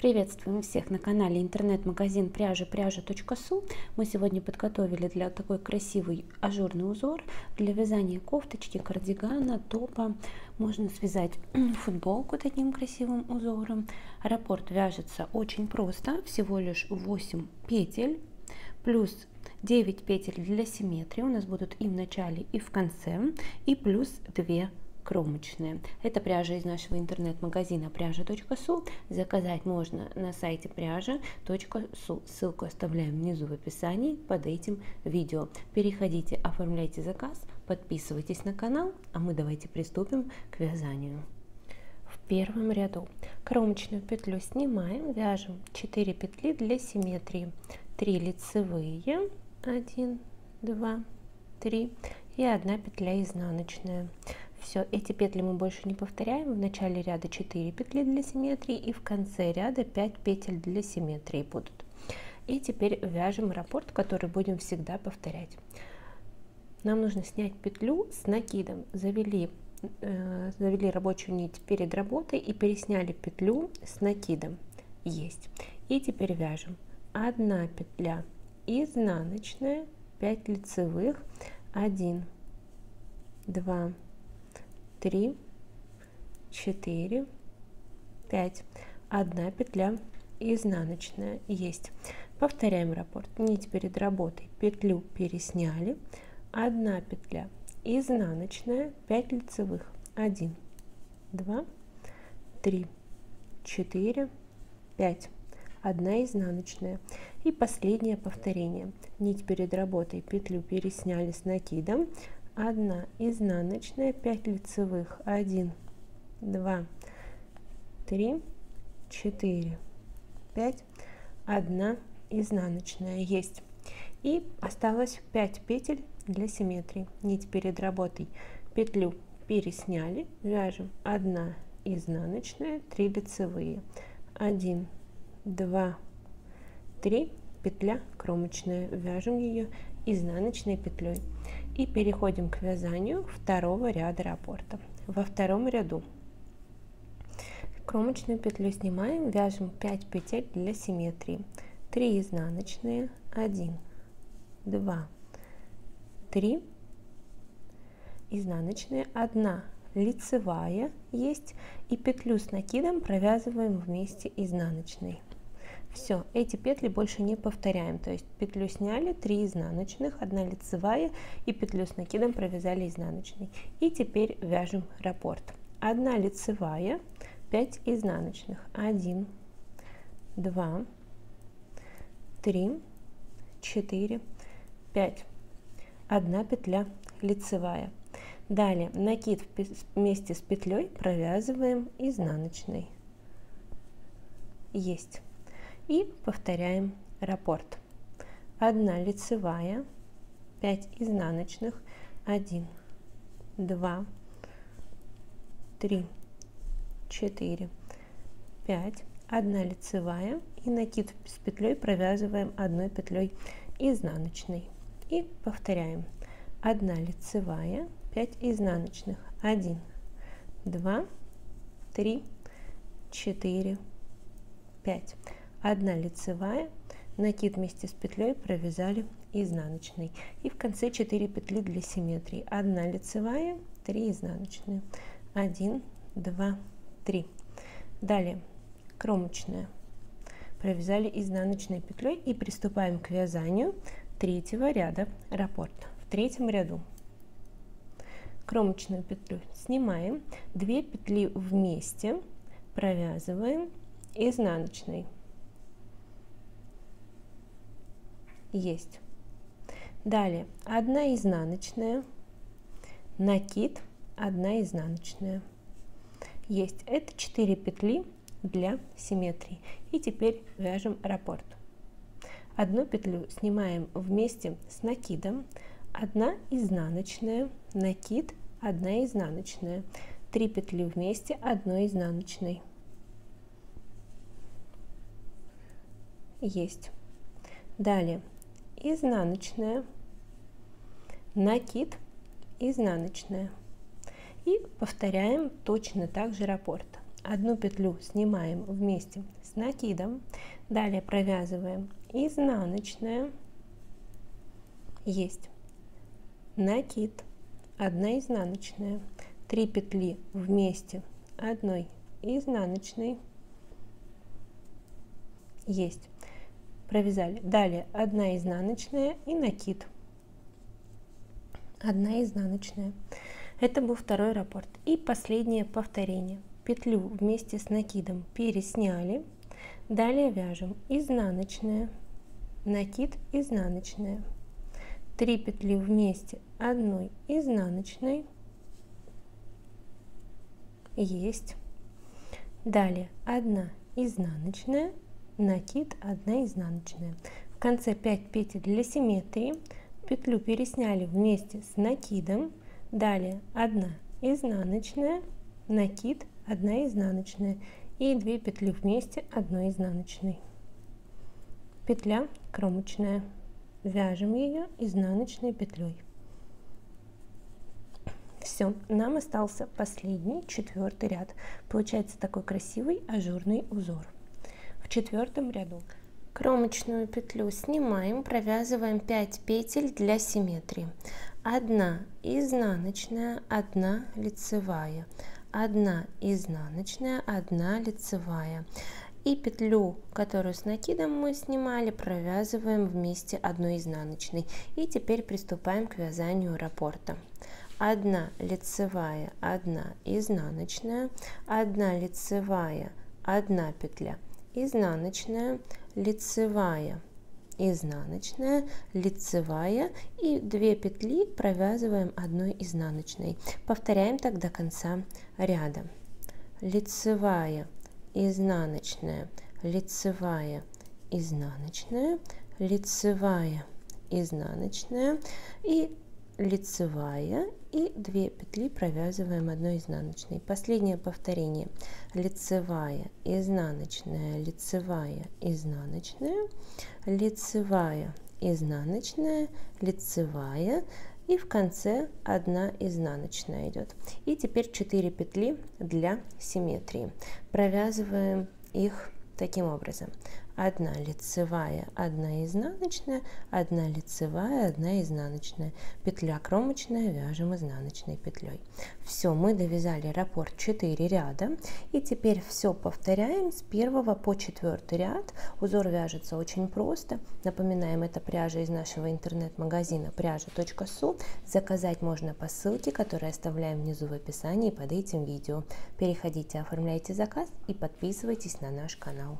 Приветствуем всех на канале интернет-магазин пряжи пряжа.су. Мы сегодня подготовили для такой красивый ажурный узор для вязания кофточки, кардигана, топа. Можно связать футболку таким красивым узором. Раппорт вяжется очень просто, всего лишь 8 петель плюс 9 петель для симметрии у нас будут и в начале, и в конце, и плюс 2 кромочные. Это пряжа из нашего интернет-магазина пряжа.су. Заказать можно на сайте пряжа.су. Ссылку оставляем внизу в описании под этим видео. Переходите, оформляйте заказ, подписывайтесь на канал, а мы давайте приступим к вязанию. В первом ряду кромочную петлю снимаем, вяжем 4 петли для симметрии. 3 лицевые, 1, 2, 3 и 1 петля изнаночная. Все, эти петли мы больше не повторяем. В начале ряда 4 петли для симметрии и в конце ряда 5 петель для симметрии будут. И теперь вяжем раппорт, который будем всегда повторять. Нам нужно снять петлю с накидом. Завели, э, завели рабочую нить перед работой и пересняли петлю с накидом. Есть. И теперь вяжем. Одна петля изнаночная, 5 лицевых, 1, 2, 3, 4, 5. Одна петля изнаночная есть. Повторяем раппорт. Нить перед работой, петлю пересняли. Одна петля изнаночная, 5 лицевых. 1, 2, 3, 4, 5. Одна изнаночная. И последнее повторение. Нить перед работой, петлю пересняли с накидом. 1 изнаночная 5 лицевых. 1 2 3 4 5 1 изнаночная. Есть. И осталось 5 петель для симметрии. Нить перед работой петлю пересняли вяжем. 1 изнаночная 3 лицевые. 1 2 3 петля кромочная. Вяжем ее изнаночной петлей и переходим к вязанию второго ряда раппорта. Во втором ряду кромочную петлю снимаем, вяжем 5 петель для симметрии. 3 изнаночные, 1, 2, 3, изнаночные, 1 лицевая есть и петлю с накидом провязываем вместе изнаночной. Все, эти петли больше не повторяем. То есть петлю сняли, 3 изнаночных, 1 лицевая и петлю с накидом провязали изнаночной. И теперь вяжем раппорт. 1 лицевая, 5 изнаночных. 1, 2, 3, 4, 5. Одна петля лицевая. Далее накид вместе с петлей провязываем изнаночной. Есть и повторяем раппорт. 1 лицевая, 5 изнаночных, 1, 2, 3, 4, 5, 1 лицевая и накид с петлей провязываем одной петлей изнаночной. И повторяем. 1 лицевая 5 изнаночных 1 2 3 4 5 1 лицевая, накид вместе с петлей провязали изнаночной. И в конце 4 петли для симметрии. 1 лицевая, 3 изнаночные. 1, 2, 3. Далее кромочная. Провязали изнаночной петлей и приступаем к вязанию третьего ряда раппорта. В третьем ряду кромочную петлю снимаем, 2 петли вместе провязываем изнаночной есть. Далее, одна изнаночная, накид, одна изнаночная. Есть. Это 4 петли для симметрии. И теперь вяжем раппорт. Одну петлю снимаем вместе с накидом, одна изнаночная, накид, одна изнаночная. Три петли вместе, одной изнаночной. Есть. Далее изнаночная, накид, изнаночная. И повторяем точно так же раппорт. одну петлю снимаем вместе с накидом, далее провязываем изнаночная, есть. Накид, одна изнаночная, 3 петли вместе одной изнаночной, есть, провязали, далее одна изнаночная и накид, одна изнаночная. Это был второй раппорт. И последнее повторение. Петлю вместе с накидом пересняли. Далее вяжем изнаночная, накид изнаночная. 3 петли вместе одной изнаночной. Есть. Далее 1 изнаночная, накид 1 изнаночная. В конце 5 петель для симметрии. Петлю пересняли вместе с накидом Далее 1 изнаночная, накид, 1 изнаночная и 2 петли вместе 1 изнаночной. Петля кромочная. Вяжем ее изнаночной петлей. Все, нам остался последний четвертый ряд. Получается такой красивый ажурный узор. Четвертом ряду кромочную петлю снимаем, провязываем 5 петель для симметрии. 1 изнаночная, 1 лицевая, 1 изнаночная, 1 лицевая. И петлю, которую с накидом мы снимали, провязываем вместе одной изнаночной. И теперь приступаем к вязанию раппорта. 1 лицевая, 1 изнаночная, 1 лицевая, 1 петля изнаночная, лицевая, изнаночная, лицевая и 2 петли провязываем одной изнаночной. Повторяем так до конца ряда. Лицевая, изнаночная, лицевая, изнаночная, лицевая, изнаночная и лицевая и 2 петли провязываем одной изнаночной. Последнее повторение. Лицевая, изнаночная, лицевая, изнаночная, лицевая, изнаночная, лицевая и в конце одна изнаночная идет. И теперь 4 петли для симметрии. Провязываем их таким образом. 1 лицевая, 1 изнаночная, 1 лицевая, 1 изнаночная. Петля кромочная вяжем изнаночной петлей. Все, мы довязали раппорт 4 ряда. И теперь все повторяем с 1 по 4 ряд. Узор вяжется очень просто. Напоминаем, это пряжа из нашего интернет-магазина пряжа.су. Заказать можно по ссылке, которую оставляем внизу в описании под этим видео. Переходите, оформляйте заказ и подписывайтесь на наш канал.